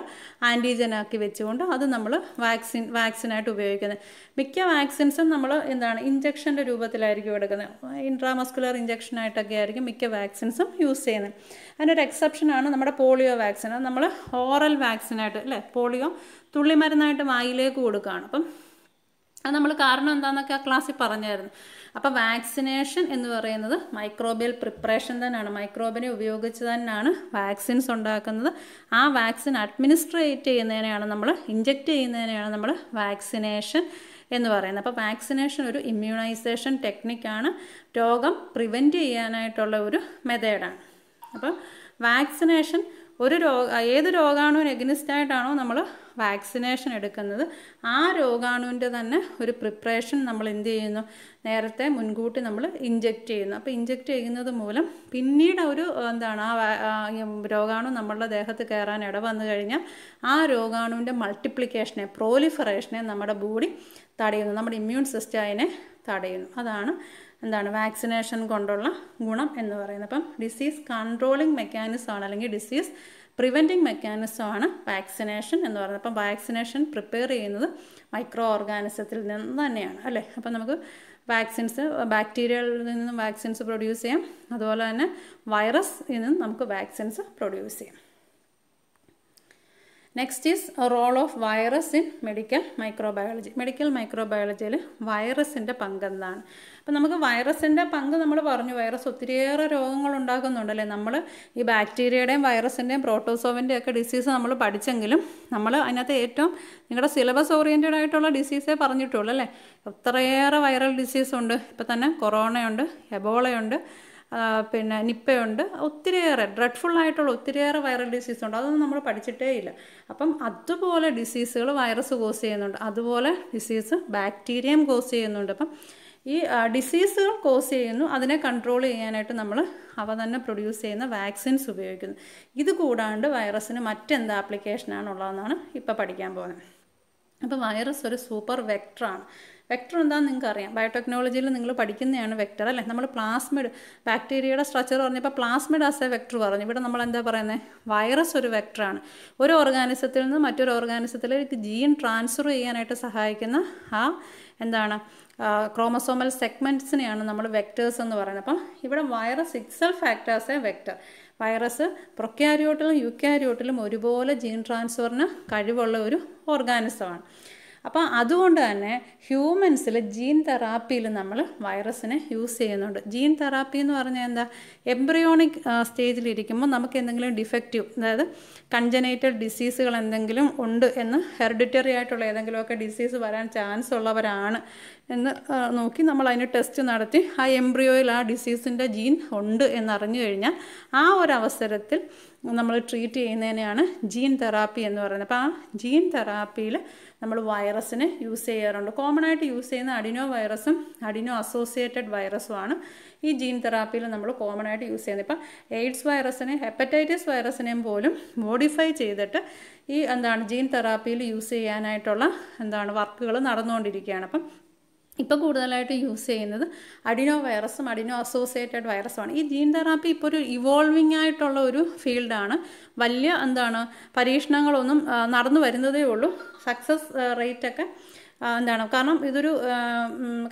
S1: ആന്റിജനാക്കി വെച്ചുകൊണ്ട് അത് നമ്മൾ വാക്സിൻ വാക്സിനായിട്ട് ഉപയോഗിക്കുന്നത്. മിക്ക വാക്സിൻസും നമ്മൾ എന്താണ് ഇഞ്ചക്ഷന്റെ രൂപത്തിലായിരിക്കും എടുക്കുന്നത്. ഇൻട്രാമസ്കുലർ ഇഞ്ചക്ഷനായിട്ടൊക്കെ ആയിരിക്കും മിക്ക വാക്സിൻസും യൂസ് ചെയ്യുന്നത്. അതിനൊരു എക്സെപ്ഷനാണ് നമ്മുടെ പോളിയോ വാക്സിൻ അത് നമ്മൾ ഓറൽ വാക്സിനായിട്ട് അല്ലേ? പോളിയോ തുള്ളിമരുന്നായിട്ട് വായിലേക്ക് കൊടുക്കുകയാണ്. അപ്പം അത് നമ്മൾ കാരണം എന്താണെന്നൊക്കെ ആ ക്ലാസ്സിൽ പറഞ്ഞായിരുന്നു. അപ്പോൾ വാക്സിനേഷൻ എന്ന് പറയുന്നത് മൈക്രോബിയൽ പ്രിപ്പറേഷൻ തന്നെയാണ്. മൈക്രോബിനെ ഉപയോഗിച്ച് തന്നെയാണ് വാക്സിൻസ് ഉണ്ടാക്കുന്നത്. ആ വാക്സിൻ അഡ്മിനിസ്ട്രേറ്റ് ചെയ്യുന്നതിനെയാണ് നമ്മൾ ഇഞ്ചെക്റ്റ് ചെയ്യുന്നതിനെയാണ് നമ്മൾ വാക്സിനേഷൻ എന്ന് പറയുന്നത്. അപ്പോൾ വാക്സിനേഷൻ ഒരു ഇമ്മ്യൂണൈസേഷൻ ടെക്നിക്കാണ്. രോഗം പ്രിവെന്റ് ചെയ്യാനായിട്ടുള്ള ഒരു മെത്തേഡാണ്. അപ്പോൾ വാക്സിനേഷൻ ഒരു രോഗ ഏത് രോഗാണോ എഗ്നിസ്റ്റ് ആയിട്ടാണോ നമ്മൾ വാക്സിനേഷൻ എടുക്കുന്നത് ആ രോഗാണുവിന്റെ തന്നെ ഒരു പ്രിപ്പറേഷൻ നമ്മൾ എന്ത് ചെയ്യുന്നു? നേരത്തെ മുൻകൂട്ടി നമ്മൾ ഇഞ്ചെക്റ്റ് ചെയ്യുന്നു. അപ്പോൾ ഇഞ്ചെക്റ്റ് ചെയ്യുന്നത് മൂലം പിന്നീട് ഒരു എന്താണ് ആ രോഗാണു നമ്മളുടെ ദേഹത്ത് കയറാൻ ഇട വന്നു കഴിഞ്ഞാൽ ആ രോഗാണുവിന്റെ മൾട്ടിപ്ലിക്കേഷനെ പ്രോലിഫറേഷനെ നമ്മുടെ ബോഡി തടയുന്നു. നമ്മുടെ ഇമ്മ്യൂൺ സിസ്റ്റം അതിനെ തടയുന്നു. അതാണ് എന്താണ് വാക്സിനേഷൻ കൊണ്ടുള്ള ഗുണം എന്ന് പറയുന്നത്. അപ്പം ഡിസീസ് കൺട്രോളിങ് മെക്കാനിസം ആണ് അല്ലെങ്കിൽ ഡിസീസ് പ്രിവെന്റിംഗ് മെക്കാനിസമാണ് വാക്സിനേഷൻ എന്ന് പറയുന്നത്. അപ്പം വാക്സിനേഷൻ പ്രിപ്പയർ ചെയ്യുന്നത് മൈക്രോ ഓർഗാനിസത്തിൽ നിന്ന് തന്നെയാണ് അല്ലേ? അപ്പം നമുക്ക് വാക്സിൻസ് ബാക്ടീരിയകളിൽ നിന്നും വാക്സിൻസ് പ്രൊഡ്യൂസ് ചെയ്യാം. അതുപോലെ തന്നെ വൈറസ് നിന്നും നമുക്ക് വാക്സിൻസ് പ്രൊഡ്യൂസ് ചെയ്യാം. Next is role of virus in medical microbiology medical മൈക്രോബയോളജിയിൽ വൈറസിന്റെ പങ്ക് എന്താണ് അപ്പം നമുക്ക് വൈറസിന്റെ പങ്ക് നമ്മൾ പറഞ്ഞു വൈറസ് ഒത്തിരിയേറെ രോഗങ്ങൾ ഉണ്ടാക്കുന്നുണ്ടല്ലേ നമ്മൾ ഈ ബാക്ടീരിയയുടെയും വൈറസിന്റെയും പ്രോട്ടോസോവിന്റെയും ഒക്കെ ഡിസീസ് നമ്മൾ പഠിച്ചെങ്കിലും നമ്മൾ അതിനകത്ത് ഏറ്റവും നിങ്ങളുടെ സിലബസ് ഓറിയന്റഡ് ആയിട്ടുള്ള ഡിസീസേ പറഞ്ഞിട്ടുള്ളൂ അല്ലേ? എത്രയേറെ വൈറൽ ഡിസീസ് ഉണ്ട്. ഇപ്പം തന്നെ കൊറോണയുണ്ട് എബോളയുണ്ട് പിന്നെ നിപ്പയുണ്ട്. ഒത്തിരിയേറെ ഡ്രെഡ്ഫുൾ ആയിട്ടുള്ള ഒത്തിരിയേറെ വൈറൽ ഡിസീസ് ഉണ്ട്. അതൊന്നും നമ്മൾ പഠിച്ചിട്ടേ ഇല്ല. അപ്പം അതുപോലെ ഡിസീസുകൾ വൈറസ് കോസ് ചെയ്യുന്നുണ്ട്. അതുപോലെ ഡിസീസ് ബാക്ടീരിയം കോസ് ചെയ്യുന്നുണ്ട്. അപ്പം ഈ ഡിസീസുകൾ കോസ് ചെയ്യുന്നു. അതിനെ കൺട്രോൾ ചെയ്യാനായിട്ട് നമ്മൾ അവ തന്നെ പ്രൊഡ്യൂസ് ചെയ്യുന്ന വാക്സിൻസ് ഉപയോഗിക്കുന്നു. ഇത് കൂടാണ്ട് വൈറസിന് മറ്റെന്ത് ആപ്ലിക്കേഷനാണുള്ളതെന്നാണ് ഇപ്പോൾ പഠിക്കാൻ പോകുന്നത്. അപ്പോൾ വൈറസ് ഒരു സൂപ്പർ വെക്ടറാണ് വെക്ടർ എന്താണെന്ന് നിങ്ങൾക്ക് അറിയാം. ബയോടെക്നോളജിയിൽ നിങ്ങൾ പഠിക്കുന്നതാണ് വെക്ടർ അല്ലേ? നമ്മൾ പ്ലാസ്മിഡ് ബാക്ടീരിയയുടെ സ്ട്രക്ചർ പറഞ്ഞപ്പോൾ പ്ലാസ്മിഡ് ആസ് എ വെക്ടർ പറഞ്ഞു. ഇവിടെ നമ്മൾ എന്താ പറയുന്നത് വൈറസ് ഒരു വെക്ടറാണ് ഒരു ഓർഗാനിസത്തിൽ നിന്ന് മറ്റൊരു ഓർഗാനിസത്തിലേക്ക് ജീൻ ട്രാൻസ്ഫർ ചെയ്യാനായിട്ട് സഹായിക്കുന്ന ആ എന്താണ്? ക്രോമസോമൽ സെഗ്മെന്റ്സിനെയാണ് നമ്മൾ വെക്ടേഴ്സ് എന്ന് പറയുന്നത്. അപ്പം ഇവിടെ virus itself act as a vector virus പ്രൊക്യാരിയോട്ടിലും യുക്യാരിയോട്ടിലും ഒരുപോലെ ജീൻ ട്രാൻസ്ഫറിന് കഴിവുള്ള ഒരു ഓർഗാനിസമാണ് അപ്പോൾ അതുകൊണ്ട് തന്നെ ഹ്യൂമൻസിൽ ജീൻ തെറാപ്പിയിൽ നമ്മൾ വൈറസിനെ യൂസ് ചെയ്യുന്നുണ്ട്. ജീൻ തെറാപ്പി എന്ന് പറഞ്ഞാൽ എന്താ? എംബ്രിയോണിക് സ്റ്റേജിലിരിക്കുമ്പോൾ നമുക്ക് എന്തെങ്കിലും ഡിഫക്റ്റീവ് അതായത് കൺജനേറ്റഡ് ഡിസീസുകൾ എന്തെങ്കിലും ഉണ്ട് എന്ന് ഹെറിഡിറ്ററി ആയിട്ടുള്ള ഏതെങ്കിലുമൊക്കെ ഡിസീസ് വരാൻ ചാൻസ് ഉള്ളവരാണ് എന്ന് നോക്കി നമ്മൾ അതിന് ടെസ്റ്റ് നടത്തി ആ എംബ്രിയോയിൽ ആ ഡിസീസിന്റെ ജീൻ ഉണ്ട് എന്നറിഞ്ഞു കഴിഞ്ഞാൽ ആ ഒരു അവസരത്തിൽ നമ്മൾ ട്രീറ്റ് ചെയ്യുന്നതിനെയാണ് ജീൻ തെറാപ്പി എന്ന് പറയുന്നത്. അപ്പോൾ ആ ജീൻ തെറാപ്പിയിൽ നമ്മൾ വൈറസിന് യൂസ് ചെയ്യാറുണ്ട്. കോമൺ ആയിട്ട് യൂസ് ചെയ്യുന്ന അഡിനോ വൈറസും അഡിനോ അസോസിയേറ്റഡ് വൈറസുമാണ് ഈ ജീൻ തെറാപ്പിയിൽ നമ്മൾ കോമൺ ആയിട്ട് യൂസ് ചെയ്യുന്നത്. ഇപ്പം എയ്ഡ്സ് വൈറസിനെ ഹെപ്പറ്റൈറ്റിസ് വൈറസിനെയും പോലും മോഡിഫൈ ചെയ്തിട്ട് ഈ എന്താണ് ജീൻ തെറാപ്പിയിൽ യൂസ് ചെയ്യാനായിട്ടുള്ള എന്താണ് വർക്കുകൾ നടന്നുകൊണ്ടിരിക്കുകയാണ്. അപ്പം ഇപ്പോൾ കൂടുതലായിട്ട് യൂസ് ചെയ്യുന്നത് അഡിനോ വൈറസും അഡിനോ അസോസിയേറ്റഡ് വൈറസുമാണ്. ഈ ജീൻ തെറാപ്പി ഇപ്പോൾ ഒരു ഇവോൾവിംഗ് ആയിട്ടുള്ള ഒരു ഫീൽഡാണ്. വലിയ എന്താണ് പരീക്ഷണങ്ങളൊന്നും നടന്നു വരുന്നതേ ഉള്ളൂ. സക്സസ് റേറ്റൊക്കെ എന്താണ് കാരണം ഇതൊരു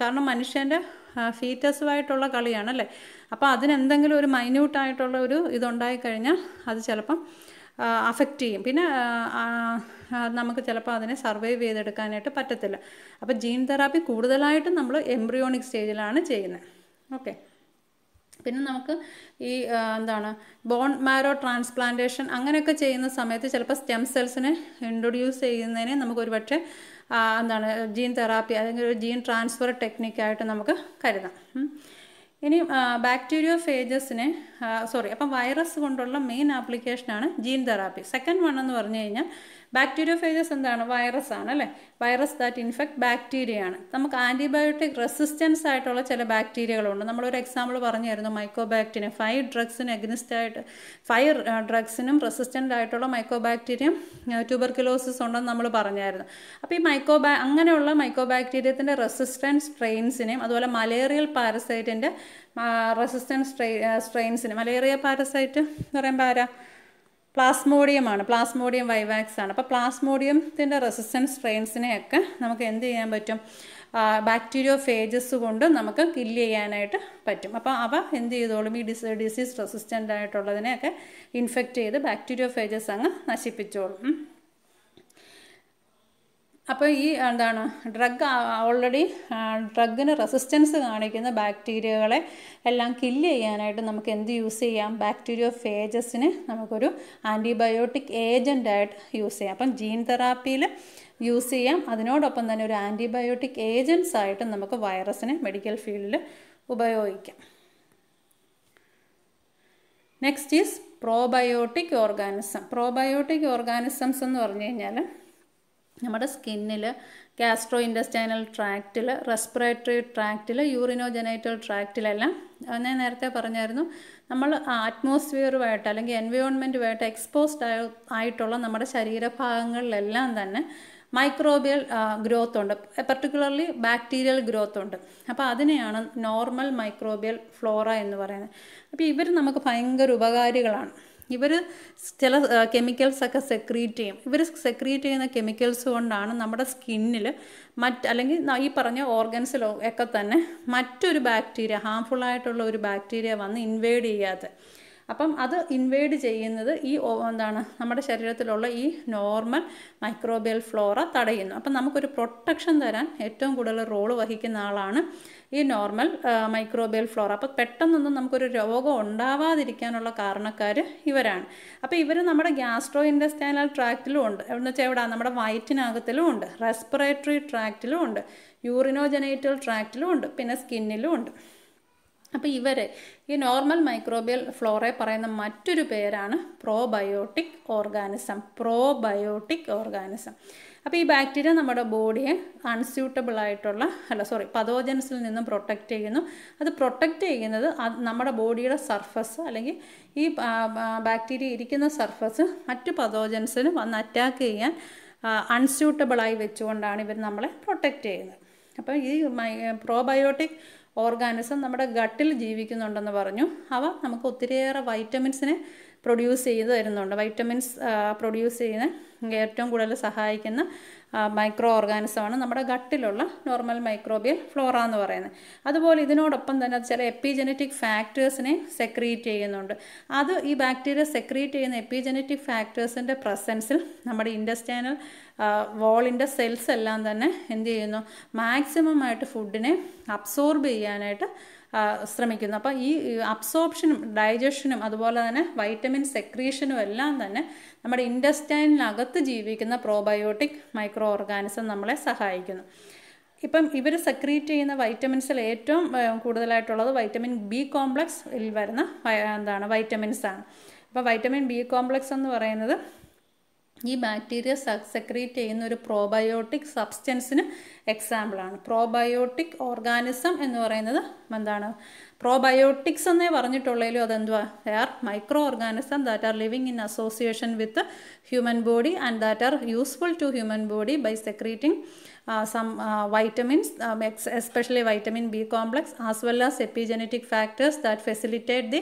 S1: കാരണം മനുഷ്യന്റെ ഫീറ്റസുമായിട്ടുള്ള കളിയാണല്ലേ അപ്പോൾ അതിനെന്തെങ്കിലും ഒരു മൈന്യൂട്ടായിട്ടുള്ള ഒരു ഇതുണ്ടായി കഴിഞ്ഞാൽ അത് ചിലപ്പം അഫക്റ്റ് ചെയ്യും. പിന്നെ നമുക്ക് ചിലപ്പോൾ അതിനെ സർവൈവ് ചെയ്തെടുക്കാനായിട്ട് പറ്റത്തില്ല. അപ്പോൾ ജീൻ തെറാപ്പി കൂടുതലായിട്ടും നമ്മൾ എംബ്രിയോണിക് സ്റ്റേജിലാണ് ചെയ്യുന്നത്. ഓക്കെ പിന്നെ നമുക്ക് ഈ എന്താണ് ബോൺ മാരോ ട്രാൻസ്പ്ലാന്റേഷൻ അങ്ങനെയൊക്കെ ചെയ്യുന്ന സമയത്ത് ചിലപ്പോൾ സ്റ്റെം സെൽസിനെ ഇൻട്രൊഡ്യൂസ് ചെയ്യുന്നതിനെ നമുക്ക് ഒരുപക്ഷെ എന്താണ് ജീൻ തെറാപ്പി അല്ലെങ്കിൽ ഒരു ജീൻ ട്രാൻസ്ഫർ ടെക്നിക്കായിട്ട് നമുക്ക് കരുതാം. ഇനി ബാക്ടീരിയോ ഫേജസിനെ സോറി അപ്പം വൈറസ് കൊണ്ടുള്ള മെയിൻ ആപ്ലിക്കേഷനാണ് ജീൻ തെറാപ്പി സെക്കൻഡ് വൺ എന്ന് പറഞ്ഞു കഴിഞ്ഞാൽ ബാക്ടീരിയോ ഫേജസ് എന്താണ്? വൈറസ് ആണ് അല്ലേ? വൈറസ് ദാറ്റ് ഇൻഫെക്ട് ബാക്ടീരിയ ആണ്. നമുക്ക് ആന്റിബയോട്ടിക് റെസിസ്റ്റൻസ് ആയിട്ടുള്ള ചില ബാക്ടീരിയകളുണ്ട് നമ്മളൊരു എക്സാമ്പിൾ പറഞ്ഞായിരുന്നു മൈക്കോബാക്ടീരിയ ഫൈവ് ഡ്രഗ്സിന് അഗ്നിസ്റ്റ് ആയിട്ട് ഫൈവ് ഡ്രഗ്സിനും റെസിസ്റ്റന്റ് ആയിട്ടുള്ള മൈക്കോബാക്ടീരിയം ട്യൂബർക്കുലോസിസ് ഉണ്ടെന്ന് നമ്മൾ പറഞ്ഞായിരുന്നു. അപ്പോൾ ഈ മൈക്കോബാ അങ്ങനെയുള്ള മൈക്കോബാക്ടീരിയത്തിന്റെ റെസിസ്റ്റൻസ് സ്ട്രെയിൻസിനെയും അതുപോലെ മലേറിയൽ പാരസൈറ്റിന്റെ റെസിസ്റ്റൻസ് സ്ട്രെയിൻ സ്ട്രെയിൻസിന് മലേറിയ പാരസൈറ്റ് എന്ന് പറയുമ്പോൾ ആരാ? പ്ലാസ്മോഡിയമാണ്. പ്ലാസ്മോഡിയം വൈവാക്സ് ആണ്. അപ്പോൾ പ്ലാസ്മോഡിയത്തിന്റെ റെസിസ്റ്റൻസ് സ്ട്രെയിൻസിനെയൊക്കെ നമുക്ക് എന്ത് ചെയ്യാൻ പറ്റും? ബാക്ടീരിയോ ഫേജസ് കൊണ്ട് നമുക്ക് കില്ല് ചെയ്യാനായിട്ട് പറ്റും. അപ്പോൾ അവ എന്ത് ചെയ്തോളും? ഈ ഡിസ് ഡിസീസ് റെസിസ്റ്റന്റ് ആയിട്ടുള്ളതിനെയൊക്കെ ഇൻഫെക്റ്റ് ചെയ്ത് ബാക്ടീരിയോ ഫേജസ് അങ്ങ് നശിപ്പിച്ചോളും. അപ്പോൾ ഈ എന്താണ് ഡ്രഗ് ഓൾറെഡി ഡ്രഗിന് റെസിസ്റ്റൻസ് കാണിക്കുന്ന ബാക്ടീരിയകളെ എല്ലാം കില്ല് ചെയ്യാനായിട്ട് നമുക്ക് എന്ത് യൂസ് ചെയ്യാം? ബാക്ടീരിയോ ഫേജസിന് നമുക്കൊരു ആന്റിബയോട്ടിക് ഏജന്റായിട്ട് യൂസ് ചെയ്യാം. അപ്പം ജീൻ തെറാപ്പിയിൽ യൂസ് ചെയ്യാം. അതിനോടൊപ്പം തന്നെ ഒരു ആന്റിബയോട്ടിക് ഏജൻസ് ആയിട്ട് നമുക്ക് വൈറസിനെ മെഡിക്കൽ ഫീൽഡിൽ ഉപയോഗിക്കാം. Next is probiotic organism probiotic organisms എന്ന് പറഞ്ഞു കഴിഞ്ഞാൽ നമ്മുടെ സ്കിന്നിൽ ഗ്യാസ്ട്രോ ഇൻഡസ്റ്റൈനൽ ട്രാക്റ്റിൽ റെസ്പിറേറ്ററി ട്രാക്റ്റിൽ യൂറിനോജനൈറ്റൽ ട്രാക്റ്റിലെല്ലാം ഞാൻ നേരത്തെ പറഞ്ഞായിരുന്നു നമ്മൾ അറ്റ്മോസ്ഫിയറുമായിട്ട് അല്ലെങ്കിൽ എൻവയോൺമെന്റുമായിട്ട് എക്സ്പോസ്ഡ് ആയിട്ടുള്ള നമ്മുടെ ശരീരഭാഗങ്ങളിലെല്ലാം തന്നെ മൈക്രോബിയൽ ഗ്രോത്ത് ഉണ്ട്. പെർട്ടിക്കുലർലി ബാക്ടീരിയൽ ഗ്രോത്ത് ഉണ്ട്. അപ്പോൾ അതിനെയാണ് നോർമൽ മൈക്രോബിയൽ ഫ്ലോറ എന്ന് പറയുന്നത്. അപ്പോൾ ഇവർ നമുക്ക് ഭയങ്കര ഉപകാരികളാണ്. ഇവർ ചില കെമിക്കൽസ് ഒക്കെ സെക്രീറ്റ് ചെയ്യും. ഇവർ സെക്രീറ്റ് ചെയ്യുന്ന കെമിക്കൽസ് കൊണ്ടാണ് നമ്മുടെ സ്കിന്നിൽ മറ്റ് അല്ലെങ്കിൽ ഈ പറഞ്ഞ ഓർഗൻസിലോ ഒക്കെ തന്നെ മറ്റൊരു ബാക്ടീരിയ ഹാംഫുൾ ആയിട്ടുള്ള ഒരു ബാക്ടീരിയ വന്ന് ഇൻവേഡ് ചെയ്യാതെ അപ്പം അത് ഇൻവേഡ് ചെയ്യുന്നത് ഈ എന്താണ് നമ്മുടെ ശരീരത്തിലുള്ള ഈ നോർമൽ മൈക്രോബിയൽ ഫ്ലോറ തടയുന്നു. അപ്പം നമുക്കൊരു പ്രൊട്ടക്ഷൻ തരാൻ ഏറ്റവും കൂടുതൽ റോൾ വഹിക്കുന്ന ആളാണ് ഈ നോർമൽ മൈക്രോബിയൽ ഫ്ലോറ അപ്പോൾ പെട്ടെന്നൊന്നും നമുക്കൊരു രോഗം ഉണ്ടാവാതിരിക്കാനുള്ള കാരണക്കാർ ഇവരാണ്. അപ്പോൾ ഇവർ നമ്മുടെ ഗ്യാസ്ട്രോ ഇൻഡസ്റ്റൈനൽ ട്രാക്റ്റിലും ഉണ്ട്. എന്ന് വെച്ചാൽ എവിടെ? നമ്മുടെ വയറ്റിനകത്തിലും ഉണ്ട്. റെസ്പിറേറ്ററി ട്രാക്റ്റിലും ഉണ്ട്. യൂറിനോജനേറ്റൽ ട്രാക്റ്റിലും ഉണ്ട്. പിന്നെ സ്കിന്നിലും ഉണ്ട്. അപ്പോൾ ഇവരെ ഈ നോർമൽ മൈക്രോബിയൽ ഫ്ലോറെ പറയുന്ന മറ്റൊരു പേരാണ് പ്രോബയോട്ടിക് ഓർഗാനിസം പ്രോബയോട്ടിക് ഓർഗാനിസം അപ്പോൾ ഈ ബാക്ടീരിയ നമ്മുടെ ബോഡിയെ അൺസ്യൂട്ടബിൾ ആയിട്ടുള്ള അല്ല സോറി പതോജൻസിൽ നിന്നും പ്രൊട്ടക്റ്റ് ചെയ്യുന്നു. അത് പ്രൊട്ടക്റ്റ് ചെയ്യുന്നത് നമ്മുടെ ബോഡിയുടെ സർഫസ് അല്ലെങ്കിൽ ഈ ബാക്ടീരിയ ഇരിക്കുന്ന സർഫസ് മറ്റു പതോജൻസിന് വന്ന് അറ്റാക്ക് ചെയ്യാൻ അൺസ്യൂട്ടബിളായി വെച്ചുകൊണ്ടാണ് ഇവർ നമ്മളെ പ്രൊട്ടക്റ്റ് ചെയ്യുന്നത്. അപ്പോൾ ഈ പ്രോബയോട്ടിക് ഓർഗാനിസം നമ്മുടെ ഗട്ടിൽ ജീവിക്കുന്നുണ്ടെന്ന് പറഞ്ഞു. അവ നമുക്ക് ഒത്തിരിയേറെ വൈറ്റമിൻസിനെ പ്രൊഡ്യൂസ് ചെയ്ത് തരുന്നുണ്ട്. വൈറ്റമിൻസ് പ്രൊഡ്യൂസ് ചെയ്യുന്ന ഏറ്റവും കൂടുതൽ സഹായിക്കുന്ന മൈക്രോ ഓർഗാനിസമാണ് നമ്മുടെ ഗട്ടിലുള്ള നോർമൽ മൈക്രോബിയൽ ഫ്ലോറ എന്ന് പറയുന്നത്. അതുപോലെ ഇതിനോടൊപ്പം തന്നെ ചില എപ്പിജനറ്റിക് ഫാക്ടേഴ്സിനെ സെക്രീറ്റ് ചെയ്യുന്നുണ്ട്. അത് ഈ ബാക്ടീരിയ സെക്രീറ്റ് ചെയ്യുന്ന എപ്പിജനറ്റിക് ഫാക്ടേഴ്സിന്റെ പ്രസൻസിൽ നമ്മുടെ ഇൻഡസ്റ്റൈനൽ വോളിന്റെ സെൽസ് എല്ലാം തന്നെ എന്ത് ചെയ്യുന്നു? മാക്സിമം ആയിട്ട് ഫുഡിനെ അബ്സോർബ് ചെയ്യാനായിട്ട് ശ്രമിക്കുന്നു. അപ്പോൾ ഈ അബ്സോർപ്ഷനും ഡൈജഷനും അതുപോലെ തന്നെ വൈറ്റമിൻ സെക്രീഷനും എല്ലാം തന്നെ നമ്മുടെ ഇൻഡസ്റ്റൈനിനകത്ത് ജീവിക്കുന്ന പ്രോബയോട്ടിക് മൈക്രോ ഓർഗാനിസം നമ്മളെ സഹായിക്കുന്നു. ഇപ്പം ഇവർ സെക്രീറ്റ് ചെയ്യുന്ന വൈറ്റമിൻസിൽ ഏറ്റവും കൂടുതലായിട്ടുള്ളത് വൈറ്റമിൻ ബി കോംപ്ലക്സിൽ വരുന്ന എന്താണ് വൈറ്റമിൻസ് ആണ്. അപ്പോൾ വൈറ്റമിൻ ബി കോംപ്ലക്സ് എന്ന് പറയുന്നത് ഈ ബാക്ടീരിയ സെക്രീറ്റ് ചെയ്യുന്ന ഒരു പ്രോബയോട്ടിക് സബ്സ്റ്റൻസിന് എക്സാമ്പിളാണ് പ്രോബയോട്ടിക് ഓർഗാനിസം എന്ന് പറയുന്നത് എന്താണ്? പ്രോബയോട്ടിക്സ് എന്നേ പറഞ്ഞിട്ടുള്ളതിലും അതെന്തുവാ? They are micro organism that are living in association with human body and that are useful to human body by secreting some vitamins especially vitamin B complex as well as epigenetic factors that facilitate the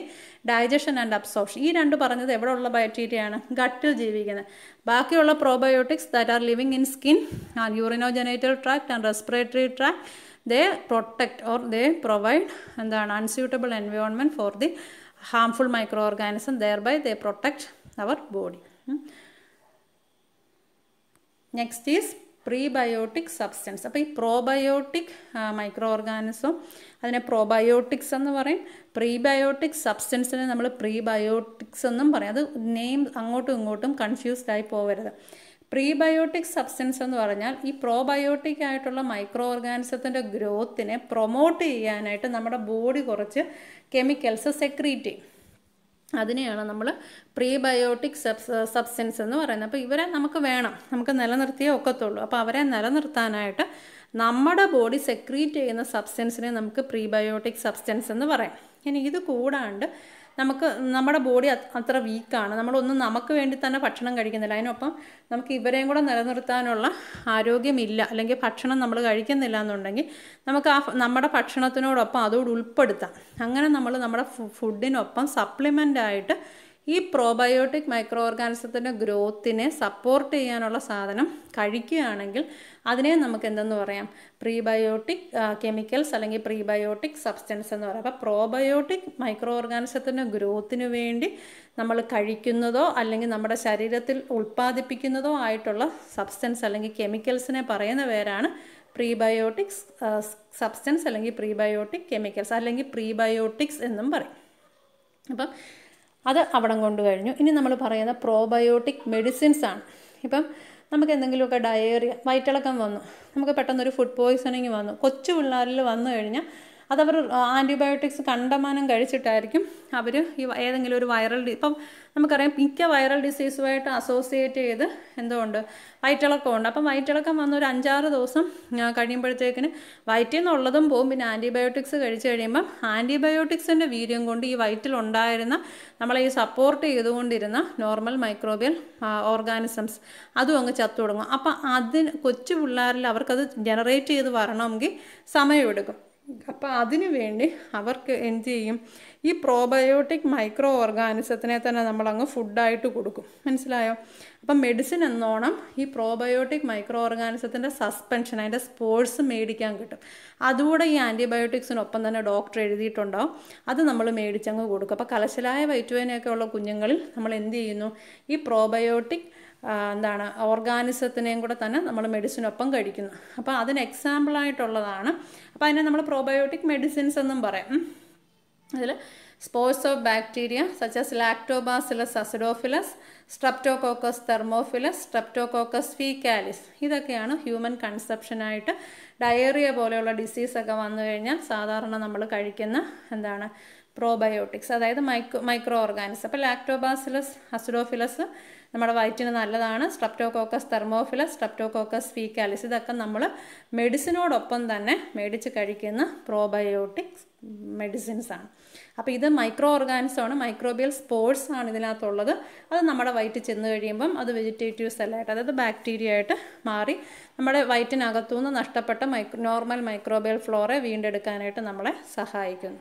S1: digestion and absorption ഈ രണ്ട് പറഞ്ഞത് എവിടെ ഉള്ള ബാക്ടീരിയയാണ് ഗട്ടിൽ ജീവിക്കുന്നത്. ബാക്കിയുള്ള probiotics that are living in skin and urinogenital tract and respiratory tract they protect or they provide എന്താണ് unsuitable environment for the harmful micro organism thereby they protect our body next is prebiotic substance. അപ്പോൾ ഈ probiotic micro organism അതിനെ probiotics എന്ന് പറയും. Prebiotic സബ്സ്റ്റൻസിനെ നമ്മൾ prebiotics എന്നും പറയും. അത് നെയിം അങ്ങോട്ടും ഇങ്ങോട്ടും കൺഫ്യൂസ്ഡ് ആയി പോകരുത് പ്രീബയോട്ടിക് സബ്സ്റ്റൻസ് എന്ന് പറഞ്ഞാൽ ഈ പ്രോബയോട്ടിക് ആയിട്ടുള്ള മൈക്രോ ഓർഗാനിസത്തിന്റെ ഗ്രോത്തിനെ പ്രൊമോട്ട് ചെയ്യാനായിട്ട് നമ്മുടെ ബോഡി കുറച്ച് കെമിക്കൽസ് സെക്രീറ്റ് ചെയ്യും. അതിനെയാണ് നമ്മൾ പ്രീബയോട്ടിക് സബ്സ് സബ്സ്റ്റൻസ് എന്ന് പറയുന്നത്. അപ്പോൾ ഇവരെ നമുക്ക് വേണം. നമുക്ക് നിലനിർത്തിയേ ഒക്കത്തുള്ളൂ. അപ്പോൾ അവരെ നിലനിർത്താനായിട്ട് നമ്മുടെ ബോഡി സെക്രീറ്റ് ചെയ്യുന്ന സബ്സ്റ്റൻസിനെ നമുക്ക് പ്രീബയോട്ടിക് സബ്സ്റ്റൻസ് എന്ന് പറയാം. ഇനി ഇത് കൂടാണ്ട് നമുക്ക് നമ്മുടെ ബോഡി അത്ര വീക്കാണ് നമ്മളൊന്നും നമുക്ക് വേണ്ടി തന്നെ ഭക്ഷണം കഴിക്കുന്നില്ല. അതിനൊപ്പം നമുക്ക് ഇവരെയും കൂടെ നിലനിർത്താനുള്ള ആരോഗ്യമില്ല. അല്ലെങ്കിൽ ഭക്ഷണം നമ്മൾ കഴിക്കുന്നില്ല എന്നുണ്ടെങ്കിൽ നമുക്ക് ആ നമ്മുടെ ഭക്ഷണത്തിനോടൊപ്പം അതോട് ഉൾപ്പെടുത്താം. അങ്ങനെ നമ്മൾ നമ്മുടെ ഫുഡിനൊപ്പം സപ്ലിമെന്റ് ആയിട്ട് ഈ പ്രോബയോട്ടിക് മൈക്രോ ഓർഗാനിസത്തിന്റെ ഗ്രോത്തിനെ സപ്പോർട്ട് ചെയ്യാനുള്ള സാധനം കഴിക്കുകയാണെങ്കിൽ അതിനെ നമുക്ക് എന്തെന്ന് പറയാം? പ്രീബയോട്ടിക് കെമിക്കൽസ് അല്ലെങ്കിൽ പ്രീബയോട്ടിക് സബ്സ്റ്റൻസ് എന്ന് പറയാം. അപ്പോൾ പ്രോബയോട്ടിക് മൈക്രോ ഓർഗാനിസത്തിന്റെ ഗ്രോത്തിന് വേണ്ടി നമ്മൾ കഴിക്കുന്നതോ അല്ലെങ്കിൽ നമ്മുടെ ശരീരത്തിൽ ഉൽപ്പാദിപ്പിക്കുന്നതോ ആയിട്ടുള്ള സബ്സ്റ്റൻസ് അല്ലെങ്കിൽ കെമിക്കൽസിനെ പറയുന്ന പേരാണ് പ്രീബയോട്ടിക്സ് സബ്സ്റ്റൻസ് അല്ലെങ്കിൽ പ്രീബയോട്ടിക് കെമിക്കൽസ് അല്ലെങ്കിൽ പ്രീബയോട്ടിക്സ് എന്നും പറയും. അപ്പം അത് അവിടം കൊണ്ട് കഴിഞ്ഞു. ഇനി നമ്മൾ പറയുന്ന പ്രോബയോട്ടിക് മെഡിസിൻസ് ആണ്. ഇപ്പം നമുക്ക് എന്തെങ്കിലുമൊക്കെ ഡയേറിയ വയറ്റിളക്കം വന്നു. നമുക്ക് പെട്ടെന്നൊരു ഫുഡ് പോയ്സണിങ് വന്നു. കൊച്ചു പിള്ളേരിൽ വന്നു കഴിഞ്ഞാൽ അതവർ ആന്റിബയോട്ടിക്സ് കണ്ടമാനം കഴിച്ചിട്ടായിരിക്കും അവർ ഈ ഏതെങ്കിലും ഒരു വൈറൽ ഇപ്പം നമുക്കറിയാം മിക്ക വൈറൽ ഡിസീസുമായിട്ട് അസോസിയേറ്റ് ചെയ്ത് എന്തുകൊണ്ട്? വയറ്റിളക്കമുണ്ട് അപ്പം വയറ്റിളക്കം വന്ന ഒരു അഞ്ചാറ് ദിവസം കഴിയുമ്പോഴത്തേക്കിന് വയറ്റിൽ നിന്നുള്ളതും പോകും പിന്നെ ആന്റിബയോട്ടിക്സ് കഴിച്ചു കഴിയുമ്പം ആന്റിബയോട്ടിക്സിന്റെ വീര്യം കൊണ്ട് ഈ വയറ്റിലുണ്ടായിരുന്ന നമ്മളെ ഈ സപ്പോർട്ട് ചെയ്തുകൊണ്ടിരുന്ന നോർമൽ മൈക്രോബിയൽ ഓർഗാനിസംസ് അതും അങ്ങ് ചത്തു തുടങ്ങും. അപ്പം അതിന് കൊച്ചു പിള്ളേരിൽ അവർക്കത് ജനറേറ്റ് ചെയ്ത് വരണമെങ്കിൽ സമയമെടുക്കും. അപ്പോൾ അതിനു വേണ്ടി അവർക്ക് എന്ത് ചെയ്യും? ഈ പ്രോബയോട്ടിക് മൈക്രോ ഓർഗാനിസത്തിനെ തന്നെ നമ്മളങ്ങ് ഫുഡായിട്ട് കൊടുക്കും. മനസ്സിലായോ? അപ്പം മെഡിസിൻ എന്നോണം ഈ പ്രോബയോട്ടിക് മൈക്രോ ഓർഗാനിസത്തിന്റെ സസ്പെൻഷൻ അതിന്റെ സ്പോർട്സ് മേടിക്കാൻ കിട്ടും. അതുകൂടെ ഈ ആന്റിബയോട്ടിക്സിനൊപ്പം തന്നെ ഡോക്ടർ എഴുതിയിട്ടുണ്ടാവും. അത് നമ്മൾ മേടിച്ചങ്ങ് കൊടുക്കും. അപ്പോൾ കലശലായ വയറ്റുവേനയൊക്കെ ഉള്ള കുഞ്ഞുങ്ങളിൽ നമ്മൾ എന്ത് ചെയ്യുന്നു? ഈ പ്രോബയോട്ടിക് എന്താണ് ഓർഗാനിസത്തിനെയും കൂടെ തന്നെ നമ്മൾ മെഡിസിനൊപ്പം കഴിക്കുന്നു. അപ്പോൾ അതിന് എക്സാമ്പിളായിട്ടുള്ളതാണ് അപ്പോൾ അതിനെ നമ്മൾ പ്രോബയോട്ടിക് മെഡിസിൻസ് എന്നും പറയാം. അതിൽ spores of bacteria such as lactobacillus acidophilus streptococcus thermophilus streptococcus faecalis ഇതൊക്കെയാണ് ഹ്യൂമൻ കൺസെപ്ഷനായിട്ട് ഡയറിയ പോലെയുള്ള ഡിസീസൊക്കെ വന്നു കഴിഞ്ഞാൽ സാധാരണ നമ്മൾ കഴിക്കുന്ന എന്താണ് പ്രോബയോട്ടിക്സ് അതായത് മൈക്രോ മൈക്രോ ഓർഗാനിസം അപ്പോൾ ലാക്ടോബാസിലസ് അസിഡോഫിലസ് നമ്മുടെ വയറ്റിന് നല്ലതാണ്. സ്ട്രപ്റ്റോകോക്കസ് തെർമോഫില സ്ട്രപ്റ്റോകോക്കസ് ഫീക്കാലിസ് ഇതൊക്കെ നമ്മൾ മെഡിസിനോടൊപ്പം തന്നെ മേടിച്ച് കഴിക്കുന്ന പ്രോബയോട്ടിക്സ് മെഡിസിൻസ് ആണ്. അപ്പോൾ ഇത് മൈക്രോ ഓർഗാനിസമാണ് മൈക്രോബിയൽ സ്പോർട്സ് ആണ് ഇതിനകത്തുള്ളത്. അത് നമ്മുടെ വയറ്റിൽ ചെന്ന് കഴിയുമ്പം അത് വെജിറ്റേറ്റീവ് സെല്ലായിട്ട് അതായത് ബാക്ടീരിയ ആയിട്ട് മാറി നമ്മുടെ വയറ്റിനകത്തുനിന്ന് നഷ്ടപ്പെട്ട മൈക്രോ നോർമൽ മൈക്രോബിയൽ ഫ്ലോറെ വീണ്ടെടുക്കാനായിട്ട് നമ്മളെ സഹായിക്കുന്നു.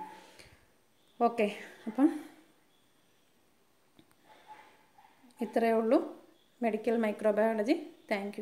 S1: ഓക്കെ അപ്പം ഇത്രയേ ഉള്ളൂ. Medical microbiology. താങ്ക്